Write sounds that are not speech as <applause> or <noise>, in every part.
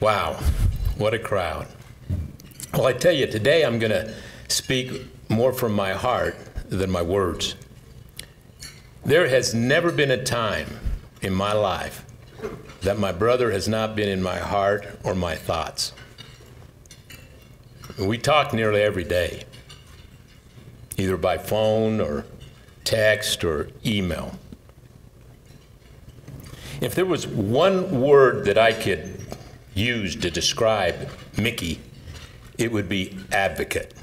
Wow, what a crowd. Well, I tell you, today I'm going to speak more from my heart than my words. There has never been a time in my life that my brother has not been in my heart or my thoughts. We talk nearly every day, either by phone or text or email. If there was one word that I could use to describe Mickey, it would be advocate.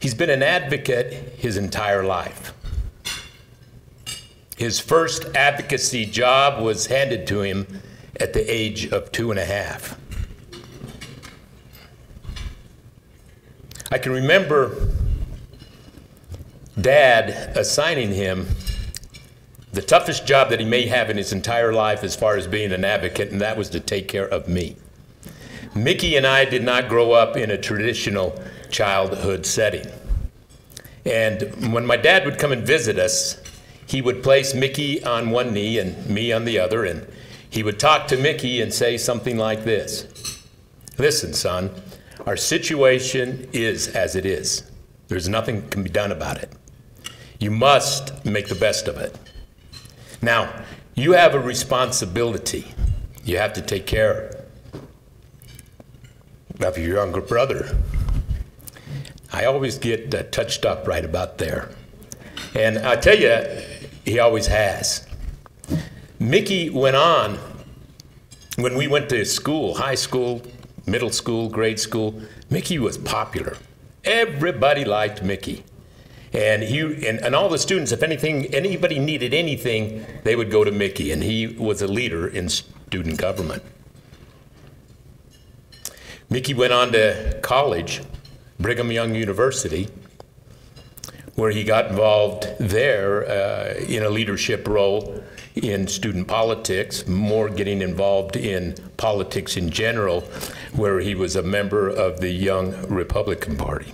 He's been an advocate his entire life. His first advocacy job was handed to him at the age of two and a half. I can remember dad assigning him the toughest job that he may have in his entire life as far as being an advocate, and that was to take care of me. Mickey and I did not grow up in a traditional childhood setting. And when my dad would come and visit us, he would place Mickey on one knee and me on the other, and he would talk to Mickey and say something like this Listen, son, our situation is as it is. There's nothing can be done about it. You must make the best of it. Now, you have a responsibility. You have to take care of your younger brother. I always get uh, touched up right about there. And I tell you, he always has. Mickey went on when we went to school, high school, middle school, grade school. Mickey was popular. Everybody liked Mickey. And he and, and all the students, if anything, anybody needed anything, they would go to Mickey, and he was a leader in student government. Mickey went on to college, Brigham Young University, where he got involved there uh, in a leadership role in student politics, more getting involved in politics in general, where he was a member of the Young Republican Party.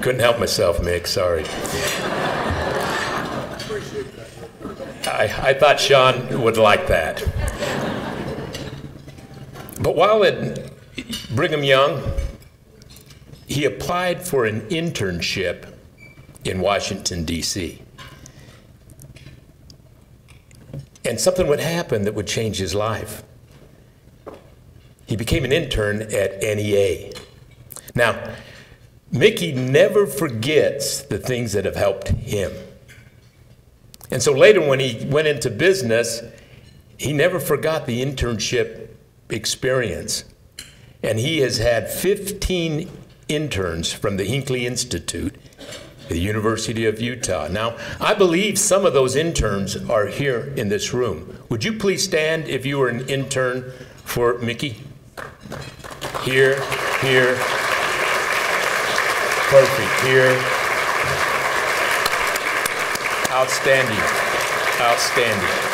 Couldn't help myself, Mick, sorry. I, I thought Sean would like that. But while at Brigham Young, he applied for an internship in Washington, D.C. And something would happen that would change his life. He became an intern at NEA. Now, Mickey never forgets the things that have helped him. And so later, when he went into business, he never forgot the internship experience. And he has had 15 interns from the Hinckley Institute the University of Utah. Now, I believe some of those interns are here in this room. Would you please stand if you were an intern for Mickey? Here, here. Perfect. Here. Outstanding. Outstanding.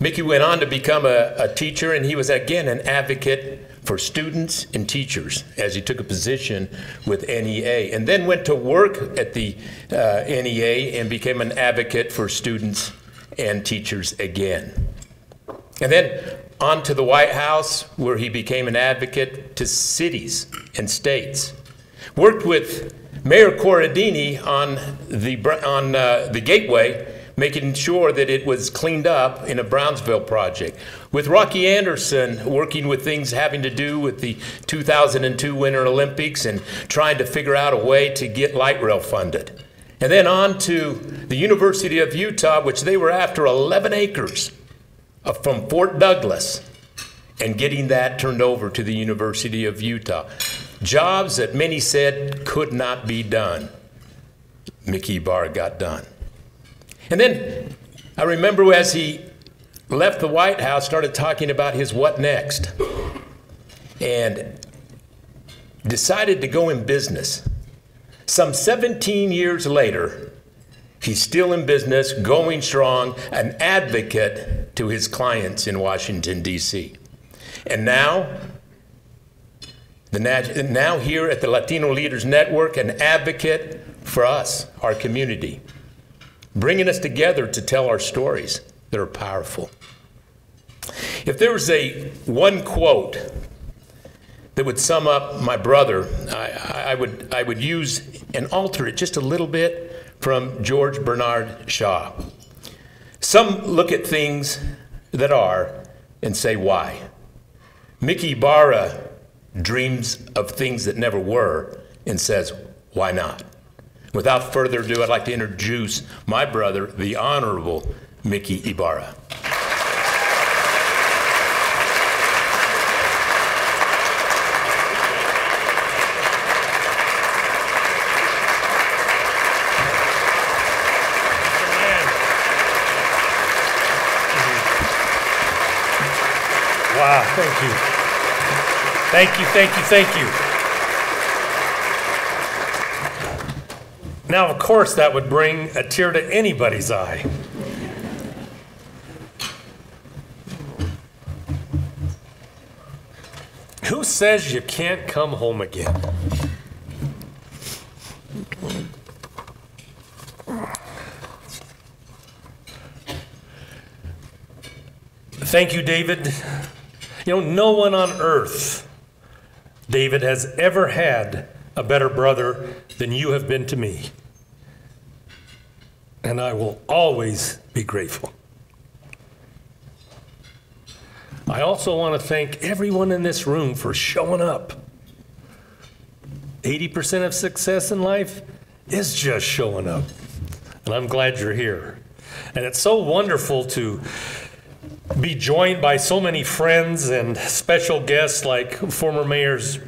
Mickey went on to become a, a, teacher, and he was again an advocate for students and teachers as he took a position with NEA, and then went to work at the uh, NEA and became an advocate for students and teachers again. And then on to the White House, where he became an advocate to cities and states. Worked with Mayor Corradini on the, on, uh, the Gateway making sure that it was cleaned up in a brownfield project. With Rocky Anderson working with things having to do with the 2002 Winter Olympics and trying to figure out a way to get light rail funded. And then on to the University of Utah, which they were after 11 acres Uh, from Fort Douglas and getting that turned over to the University of Utah. Jobs that many said could not be done. Mickey Ibarra got done. And then I remember as he left the White House, started talking about his what next, and decided to go in business. Some 17 years later, he's still in business, going strong, an advocate to his clients in Washington, D.C. And now, the, now here at the Latino Leaders Network, an advocate for us, our community. bringing us together to tell our stories that are powerful. If there was a one quote that would sum up my brother, I, I, would, I would use and alter it just a little bit from George Bernard Shaw. Some look at things that are and say, why? Mickey Ibarra dreams of things that never were and says, why not? Without further ado, I'd like to introduce my brother, the Honorable Mickey Ibarra. Wow, thank you. Thank you, thank you, thank you. Now, of course, that would bring a tear to anybody's eye. Who says you can't come home again? Thank you, David. You know, no one on earth, David, has ever had a better brother than you have been to me. And I will always be grateful. I also want to thank everyone in this room for showing up. 80% of success in life is just showing up. And I'm glad you're here. And it's so wonderful to be joined by so many friends and special guests like former mayors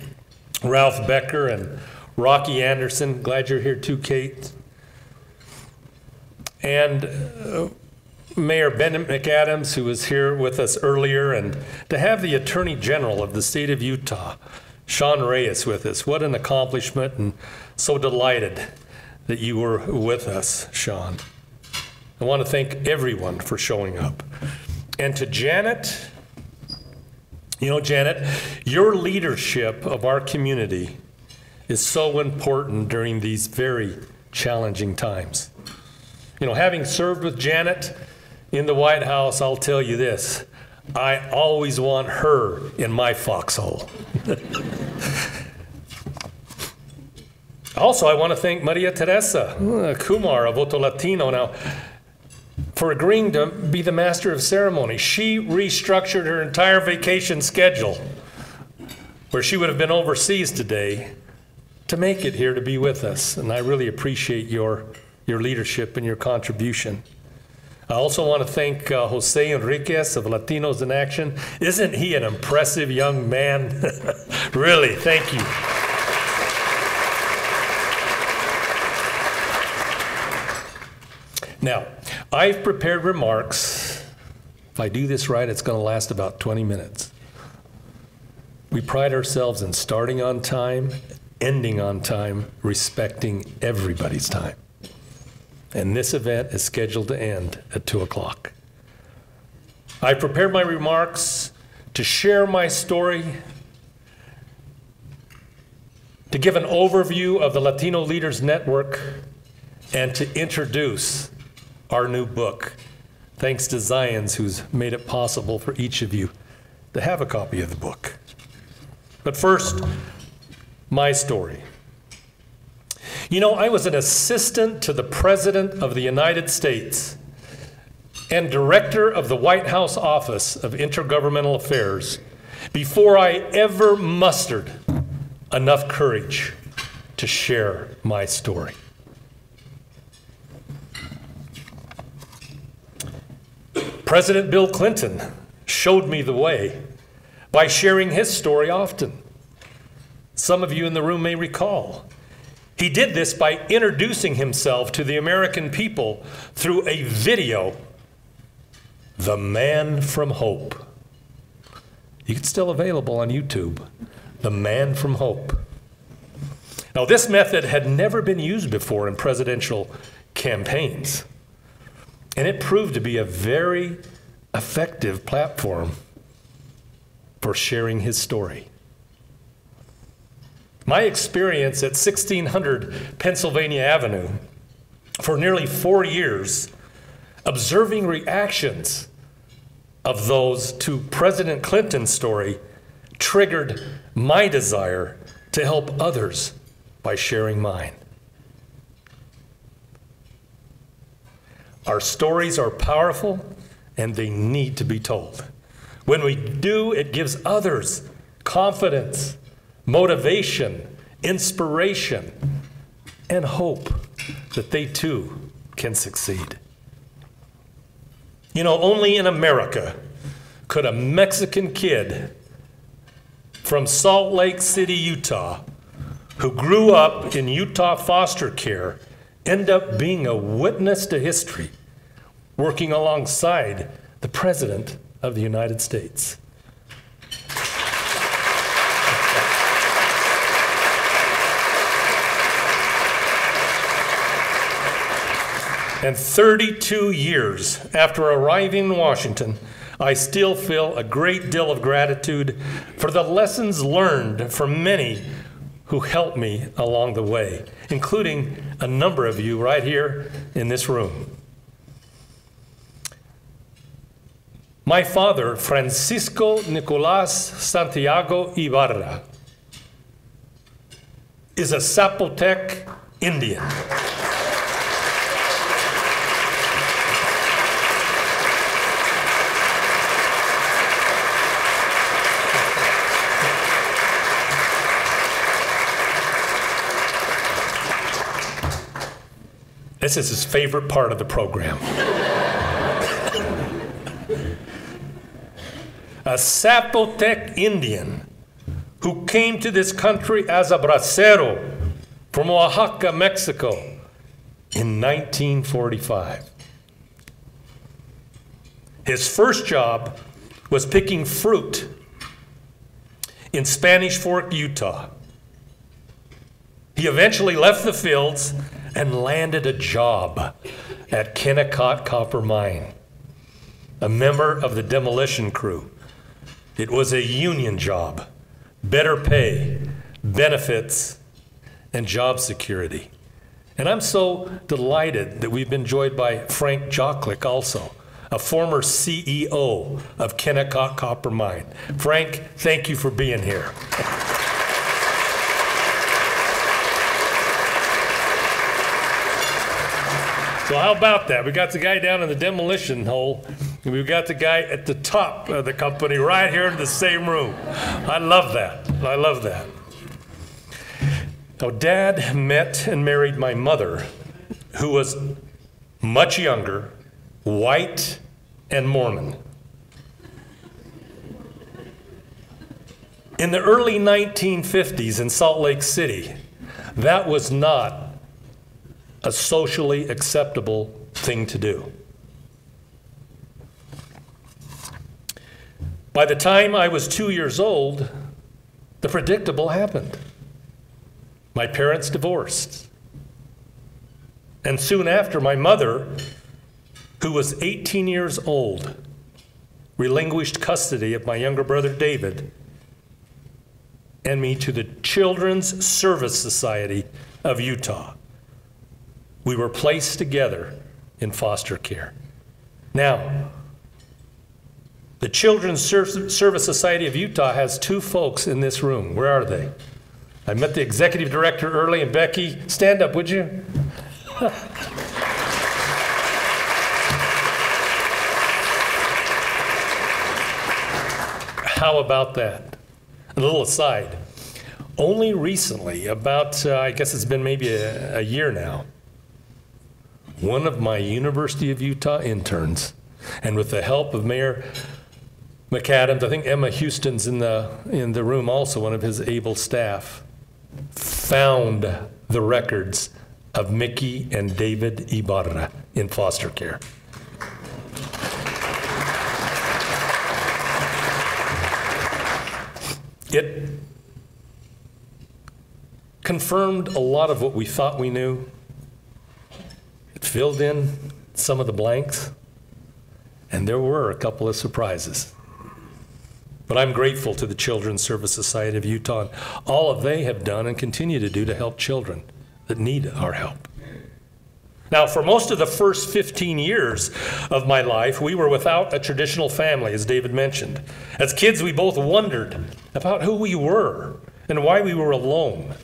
Ralph Becker and Rocky Anderson. Glad you're here too, Kate. And uh, Mayor Bennett McAdams, who was here with us earlier, and to have the Attorney General of the state of Utah, Sean Reyes, with us. What an accomplishment, and so delighted that you were with us, Sean. I want to thank everyone for showing up. And to Janet, you know, Janet, your leadership of our community is so important during these very challenging times. You know, having served with Janet in the White House, I'll tell you this I always want her in my foxhole. <laughs> also, I want to thank Maria Teresa uh, Kumar of Voto Latino. Now, for agreeing to be the master of ceremony. She restructured her entire vacation schedule, where she would have been overseas today, to make it here to be with us. And I really appreciate your, your leadership and your contribution. I also want to thank uh, Jose Enriquez of Latinos in Action. Isn't he an impressive young man? <laughs> really, thank you. Now, I've prepared remarks. If I do this right, it's going to last about 20 minutes. We pride ourselves in starting on time, ending on time, respecting everybody's time. And this event is scheduled to end at 2 o'clock. I prepared my remarks to share my story, to give an overview of the Latino Leaders Network, and to introduce our new book. Thanks to Zions, who's made it possible for each of you to have a copy of the book. But first, my story. You know, I was an assistant to the President of the United States and director of the White House Office of Intergovernmental Affairs before I ever mustered enough courage to share my story. President Bill Clinton showed me the way by sharing his story often. Some of you in the room may recall. He did this by introducing himself to the American people through a video, The Man from Hope. It's still available on YouTube. The Man from Hope. Now, this method had never been used before in presidential campaigns. And it proved to be a very effective platform for sharing his story. My experience at 1600 Pennsylvania Avenue for nearly four years, observing reactions of those to President Clinton's story triggered my desire to help others by sharing mine. Our stories are powerful and they need to be told. When we do, it gives others confidence, motivation, inspiration, and hope that they too can succeed. You know, only in America could a Mexican kid from Salt Lake City, Utah, who grew up in Utah foster care, end up being a witness to history, working alongside the President of the United States. And 32 years after arriving in Washington, I still feel a great deal of gratitude for the lessons learned from many who helped me along the way, including a number of you right here in this room. My father, Francisco Nicolas Santiago Ibarra, is a Zapotec Indian. This is his favorite part of the program. A Zapotec Indian who came to this country as a bracero from Oaxaca, Mexico in 1945. His first job was picking fruit in Spanish Fork, Utah. He eventually left the fields and landed a job at Kennecott Copper Mine, a member of the demolition crew. It was a union job, better pay, benefits, and job security. And I'm so delighted that we've been joined by Frank Joklik also, a former CEO of Kennecott Copper Mine. Frank, thank you for being here. So how about that? We got the guy down in the demolition hole, and we've got the guy at the top of the company right here in the same room. I love that. I love that. Now, Dad met and married my mother, who was much younger, white, and Mormon. In the early 1950s in Salt Lake City, that was not a socially acceptable thing to do. By the time I was two years old, the predictable happened. My parents divorced. And soon after, my mother, who was 18 years old, relinquished custody of my younger brother David and me to the Children's Service Society of Utah. We were placed together in foster care. Now, the Children's Service Society of Utah has two folks in this room. Where are they? I met the executive director early, and Becky, stand up, would you? <laughs> How about that? A little aside. Only recently, about, uh, I guess it's been maybe a, a year now, one of my University of Utah interns, and with the help of Mayor McAdams, I think Emma Houston's in the, in the room also, one of his able staff, found the records of Mickey and David Ibarra in foster care. It confirmed a lot of what we thought we knew it filled in some of the blanks, and there were a couple of surprises. But I'm grateful to the Children's Service Society of Utah and all that they have done and continue to do to help children that need our help. Now, for most of the first 15 years of my life, we were without a traditional family, as David mentioned. As kids, we both wondered about who we were and why we were alone.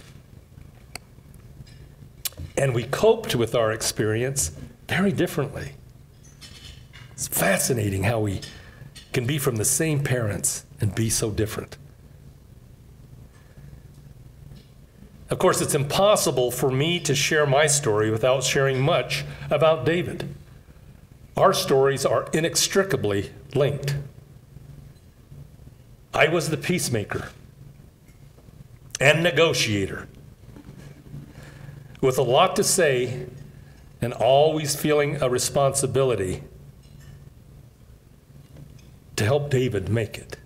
And we coped with our experience very differently. It's fascinating how we can be from the same parents and be so different. Of course, it's impossible for me to share my story without sharing much about David. Our stories are inextricably linked. I was the peacemaker and negotiator with a lot to say and always feeling a responsibility to help David make it.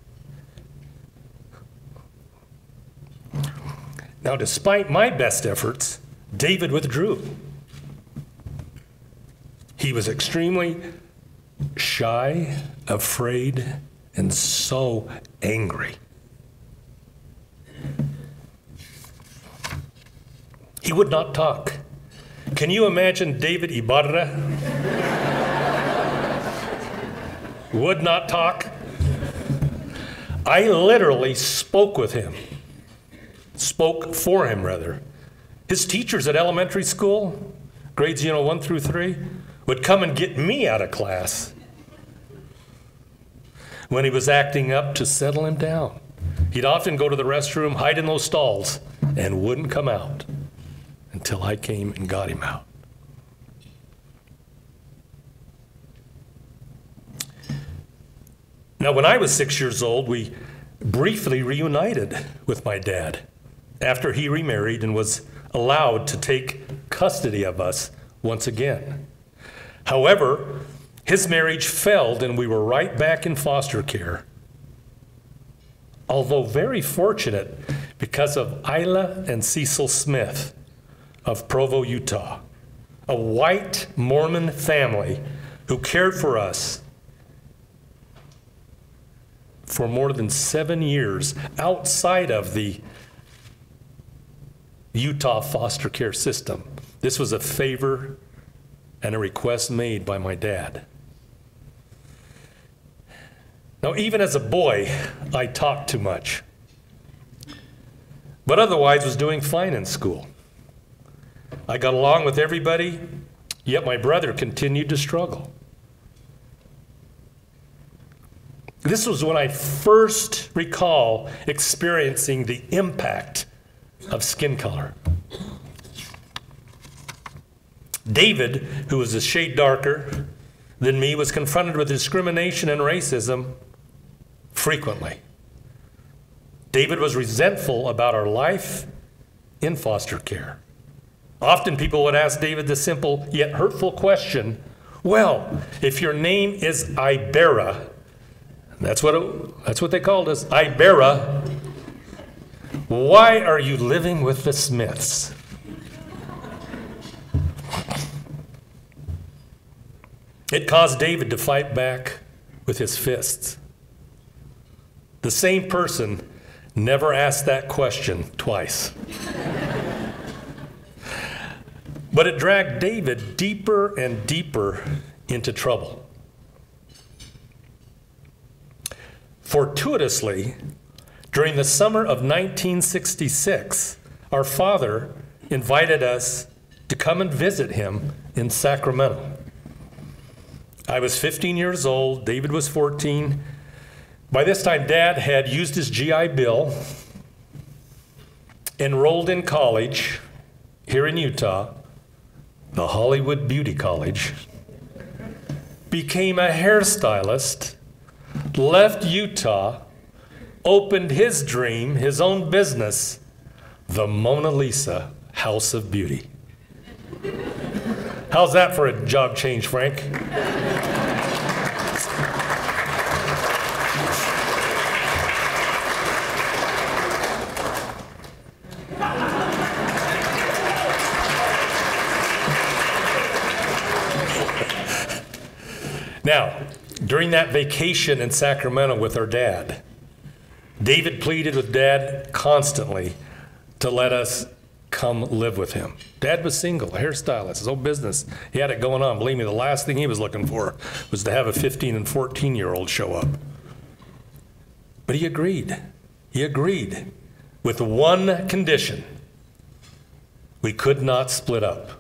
Now, despite my best efforts, David withdrew. He was extremely shy, afraid, and so angry. He would not talk. Can you imagine David Ibarra? would not talk. I literally spoke with him spoke for him, rather. His teachers at elementary school, grades, you know, one through three, would come and get me out of class when he was acting up to settle him down. He'd often go to the restroom, hide in those stalls, and wouldn't come out until I came and got him out. Now, when I was six years old, we briefly reunited with my dad after he remarried and was allowed to take custody of us once again. However, his marriage failed and we were right back in foster care. Although very fortunate because of Isla and Cecil Smith of Provo, Utah, a white Mormon family who cared for us for more than seven years outside of the Utah foster care system. This was a favor and a request made by my dad. Now, even as a boy, I talked too much, but otherwise was doing fine in school. I got along with everybody, yet my brother continued to struggle. This was when I first recall experiencing the impact of skin color. David, who was a shade darker than me, was confronted with discrimination and racism frequently. David was resentful about our life in foster care. Often people would ask David the simple yet hurtful question well, if your name is Ibera, that's what, it, that's what they called us, Ibera, why are you living with the Smiths? It caused David to fight back with his fists. The same person never asked that question twice. But it dragged David deeper and deeper into trouble. Fortuitously, during the summer of 1966, our father invited us to come and visit him in Sacramento. I was 15 years old, David was 14. By this time, Dad had used his GI Bill, enrolled in college here in Utah, the Hollywood Beauty College, became a hairstylist, left Utah, opened his dream, his own business, the Mona Lisa House of Beauty. How's that for a job change, Frank? Now, during that vacation in Sacramento with our dad, David pleaded with dad constantly to let us come live with him. Dad was single, hairstylist, his own business. He had it going on. Believe me, the last thing he was looking for was to have a 15 and 14 year old show up. But he agreed. He agreed with one condition we could not split up.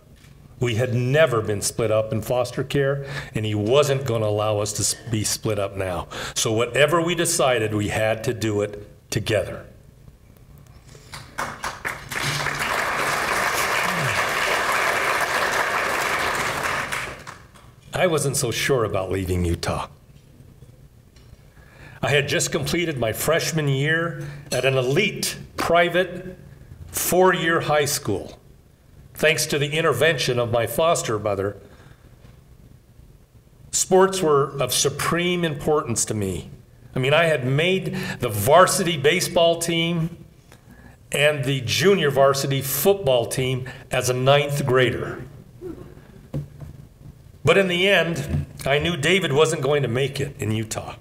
We had never been split up in foster care, and he wasn't going to allow us to be split up now. So, whatever we decided, we had to do it together. I wasn't so sure about leaving Utah. I had just completed my freshman year at an elite private four year high school, thanks to the intervention of my foster mother. Sports were of supreme importance to me. I mean, I had made the varsity baseball team and the junior varsity football team as a ninth grader. But in the end, I knew David wasn't going to make it in Utah.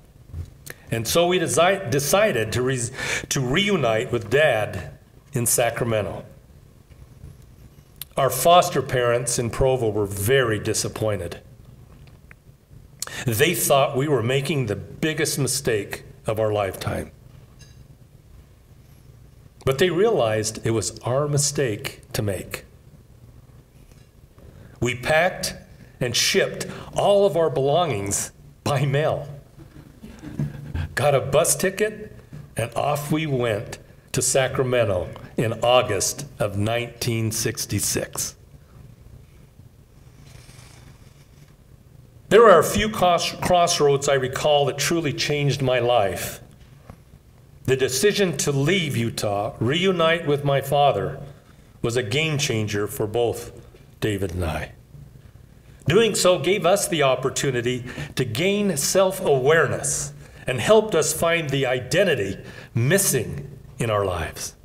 And so we decided to, to reunite with Dad in Sacramento. Our foster parents in Provo were very disappointed. They thought we were making the biggest mistake of our lifetime. But they realized it was our mistake to make. We packed and shipped all of our belongings by mail. Got a bus ticket, and off we went to Sacramento in August of 1966. There are a few crossroads I recall that truly changed my life. The decision to leave Utah, reunite with my father, was a game changer for both David and I. Doing so gave us the opportunity to gain self awareness and helped us find the identity missing in our lives.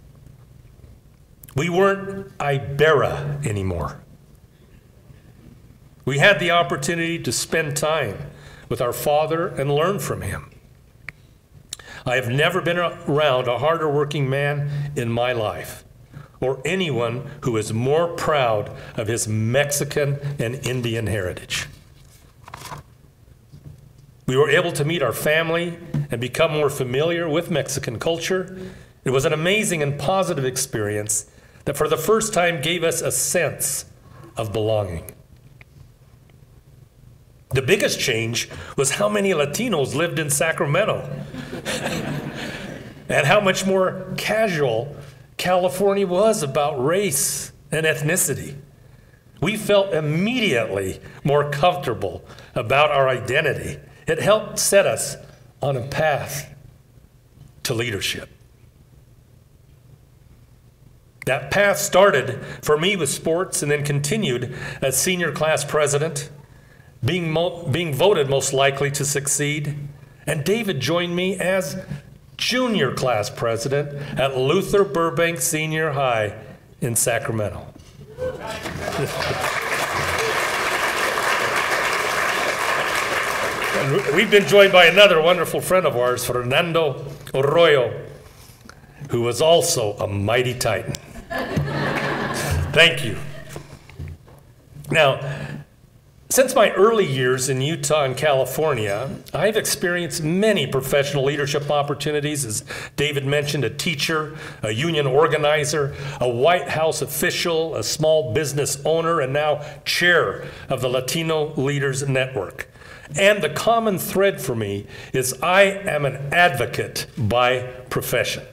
We weren't Ibera anymore. We had the opportunity to spend time with our Father and learn from Him. I have never been around a harder working man in my life or anyone who is more proud of his Mexican and Indian heritage. We were able to meet our family and become more familiar with Mexican culture. It was an amazing and positive experience that for the first time gave us a sense of belonging. The biggest change was how many Latinos lived in Sacramento <laughs> and how much more casual California was about race and ethnicity. We felt immediately more comfortable about our identity. It helped set us on a path to leadership. That path started for me with sports and then continued as senior class president, being, being voted most likely to succeed. And David joined me as junior class president at Luther Burbank Senior High in Sacramento. <laughs> and we've been joined by another wonderful friend of ours, Fernando Arroyo, who was also a mighty titan. Thank you. Now, since my early years in Utah and California, I've experienced many professional leadership opportunities. As David mentioned, a teacher, a union organizer, a White House official, a small business owner, and now chair of the Latino Leaders Network. And the common thread for me is I am an advocate by profession.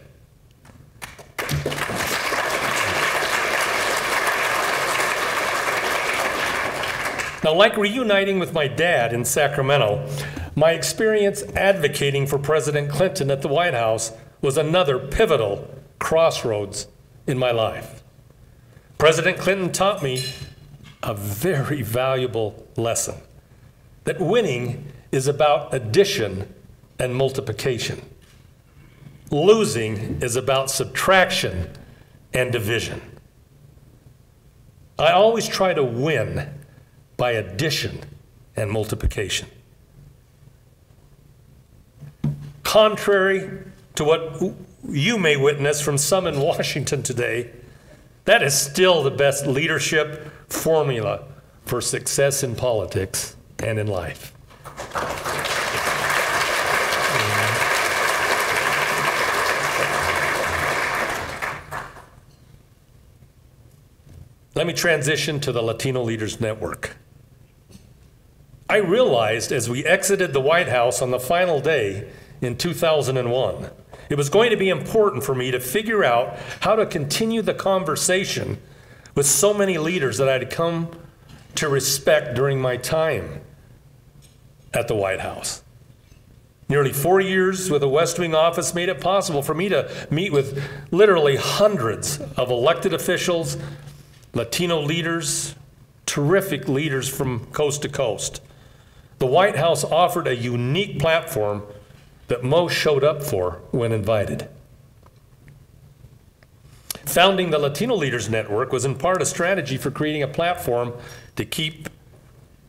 Now, like reuniting with my dad in Sacramento, my experience advocating for President Clinton at the White House was another pivotal crossroads in my life. President Clinton taught me a very valuable lesson that winning is about addition and multiplication. Losing is about subtraction and division. I always try to win by addition and multiplication. Contrary to what you may witness from some in Washington today, That is still the best leadership formula for success in politics and in life. Let me transition to the Latino Leaders Network. I realized as we exited the White House on the final day in 2001, it was going to be important for me to figure out how to continue the conversation with so many leaders that I'd come to respect during my time at the White House. Nearly four years with the West Wing office made it possible for me to meet with literally hundreds of elected officials, Latino leaders, terrific leaders from coast to coast. The White House offered a unique platform that most showed up for when invited. Founding the Latino Leaders Network was in part a strategy for creating a platform to keep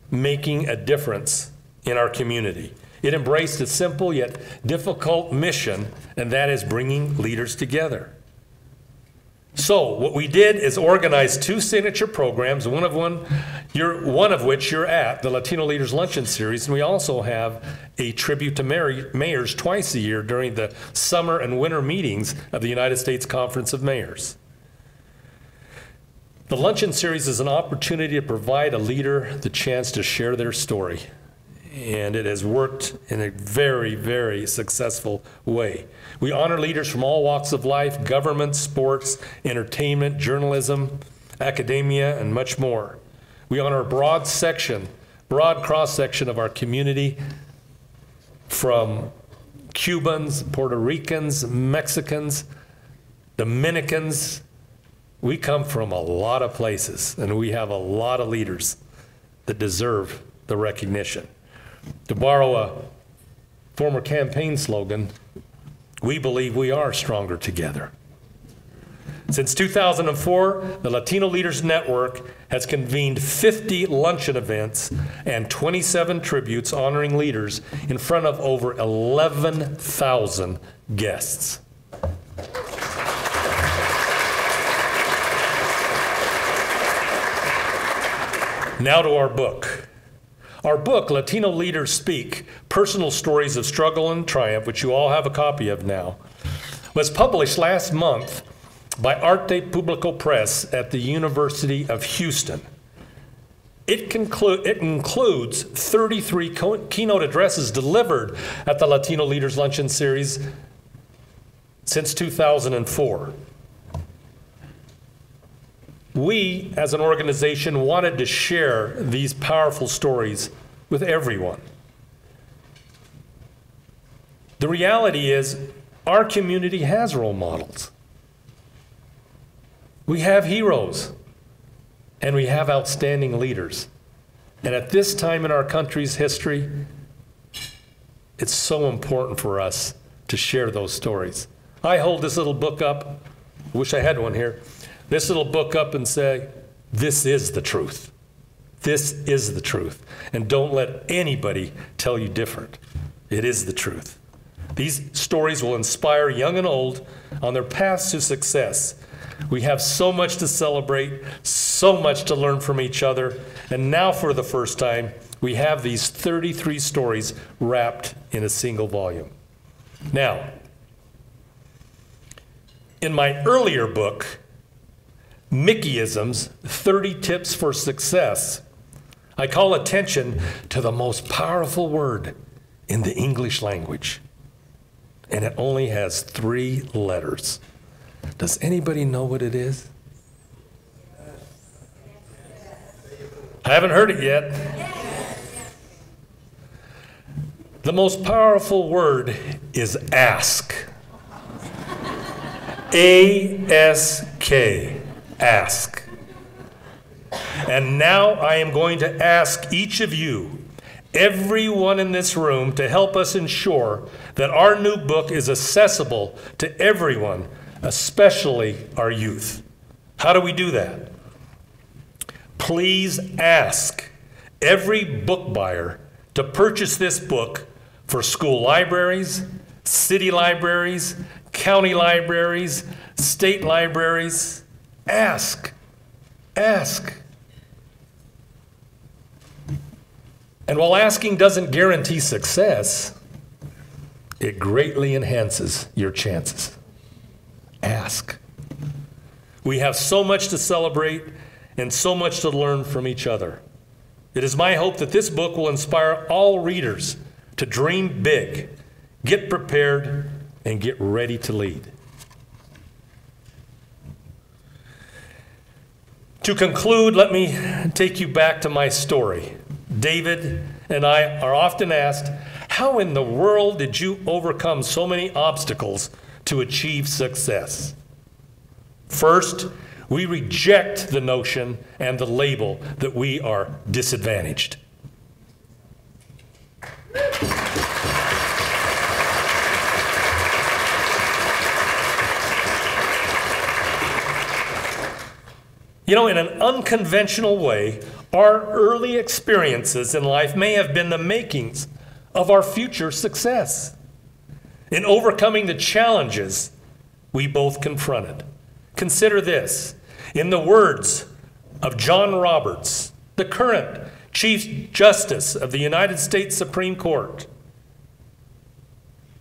making a difference in our community. It embraced a simple yet difficult mission, and that is bringing leaders together. So what we did is organize two signature programs, one of one, one of which you're at, the Latino Leaders Luncheon Series, and we also have a tribute to mayors twice a year during the summer and winter meetings of the United States Conference of Mayors. The Luncheon Series is an opportunity to provide a leader the chance to share their story and it has worked in a very, very successful way. We honor leaders from all walks of life government, sports, entertainment, journalism, academia, and much more. We honor a broad section, broad cross section of our community from Cubans, Puerto Ricans, Mexicans, Dominicans. We come from a lot of places, and we have a lot of leaders that deserve the recognition. To borrow a former campaign slogan, we believe we are stronger together. Since 2004, the Latino Leaders Network has convened 50 luncheon events and 27 tributes honoring leaders in front of over 11,000 guests. Now to our book. Our book, Latino Leaders Speak Personal Stories of Struggle and Triumph, which you all have a copy of now, was published last month by Arte Publico Press at the University of Houston. It, conclu- it includes 33 co- keynote addresses delivered at the Latino Leaders Luncheon Series since 2004 we, as an organization, wanted to share these powerful stories with everyone. The reality is, our community has role models. We have heroes, and we have outstanding leaders. And at this time in our country's history, it's so important for us to share those stories. I hold this little book up, wish I had one here this little book up and say, This is the truth. This is the truth. And don't let anybody tell you different. It is the truth. These stories will inspire young and old on their paths to success. We have so much to celebrate, so much to learn from each other, and now for the first time, we have these 33 stories wrapped in a single volume. Now, in my earlier book, Mickeyisms 30 Tips for Success, I call attention to the most powerful word in the English language. And it only has three letters. Does anybody know what it is? I haven't heard it yet. The most powerful word is ask. A S K ask. And now I am going to ask each of you, everyone in this room, to help us ensure that our new book is accessible to everyone, especially our youth. How do we do that? Please ask every book buyer to purchase this book for school libraries, city libraries, county libraries, state libraries, Ask. Ask. And while asking doesn't guarantee success, it greatly enhances your chances. Ask. We have so much to celebrate and so much to learn from each other. It is my hope that this book will inspire all readers to dream big, get prepared, and get ready to lead. To conclude, let me take you back to my story. David and I are often asked, How in the world did you overcome so many obstacles to achieve success? First, we reject the notion and the label that we are disadvantaged. You know, in an unconventional way, our early experiences in life may have been the makings of our future success in overcoming the challenges we both confronted. Consider this in the words of John Roberts, the current Chief Justice of the United States Supreme Court,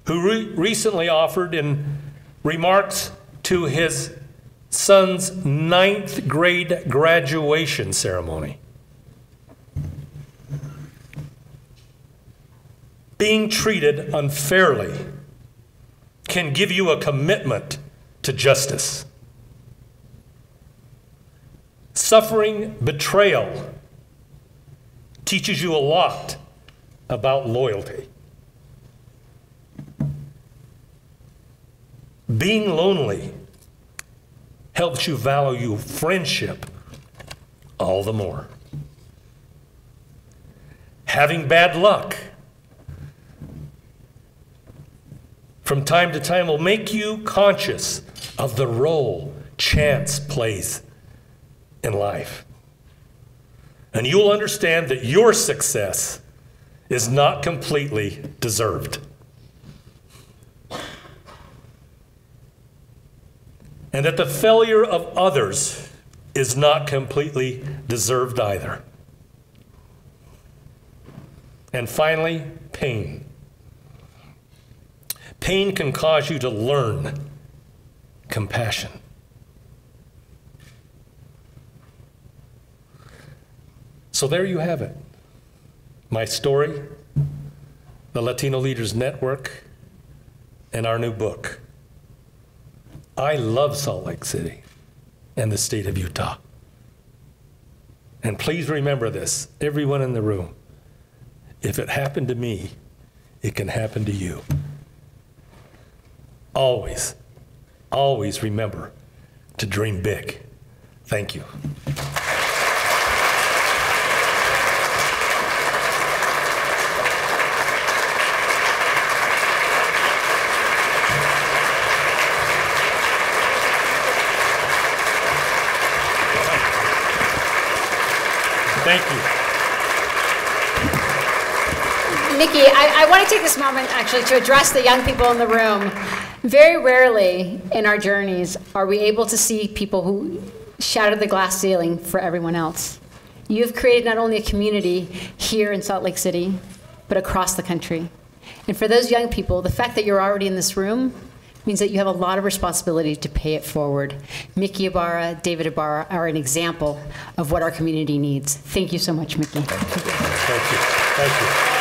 who re- recently offered in remarks to his son's ninth grade graduation ceremony. Being treated unfairly can give you a commitment to justice. Suffering betrayal teaches you a lot about loyalty. Being lonely helps you value friendship all the more. Having bad luck from time to time will make you conscious of the role chance plays in life. And you'll understand that your success is not completely deserved. And that the failure of others is not completely deserved either. And finally, pain. Pain can cause you to learn compassion. So there you have it. My story, the Latino Leaders Network, and our new book. I love Salt Lake City and the state of Utah. And please remember this, everyone in the room. If it happened to me, it can happen to you. Always, always remember to dream big. Thank you. Thank you. Mickey, I, I want to take this moment actually to address the young people in the room. Very rarely in our journeys are we able to see people who shatter the glass ceiling for everyone else. You have created not only a community here in Salt Lake City, but across the country. And for those young people, the fact that you're already in this room means that you have a lot of responsibility to pay it forward. Mickey Ibarra, David Ibarra are an example of what our community needs. Thank you so much, Mickey. Thank you. Thank you.